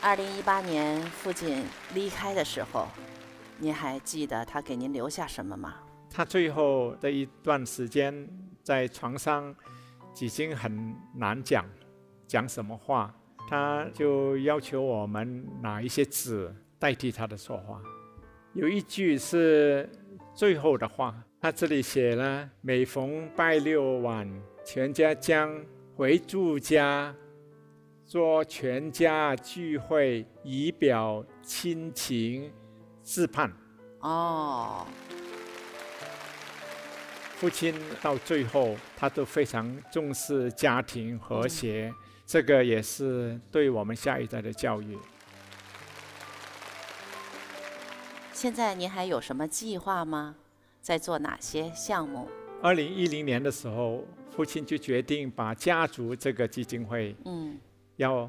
二零一八年父亲离开的时候，您还记得他给您留下什么吗？他最后的一段时间在床上已经很难讲，讲什么话，他就要求我们拿一些纸代替他的说话。有一句是最后的话，他这里写了：每逢拜六晚，全家将回住家。做全家聚会，以表亲情自盼。哦，父亲到最后，他都非常重视家庭和谐，这个也是对我们下一代的教育。现在您还有什么计划吗？在做哪些项目？二零一零年的时候，父亲就决定把家族这个基金会，嗯。要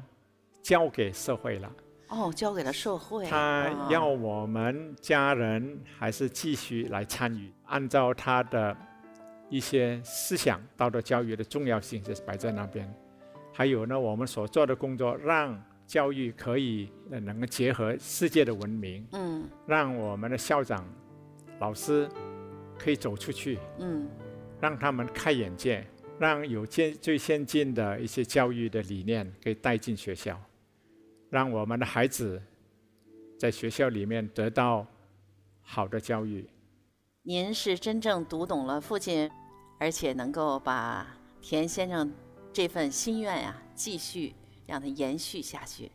交给社会了哦，交给了社会。他要我们家人还是继续来参与，按照他的一些思想，道德教育的重要性就是摆在那边。还有呢，我们所做的工作，让教育可以能够结合世界的文明，嗯，让我们的校长、老师可以走出去，嗯，让他们开眼界。让有先最先进的一些教育的理念可以带进学校，让我们的孩子在学校里面得到好的教育。您是真正读懂了父亲，而且能够把田先生这份心愿呀，继续让它延续下去。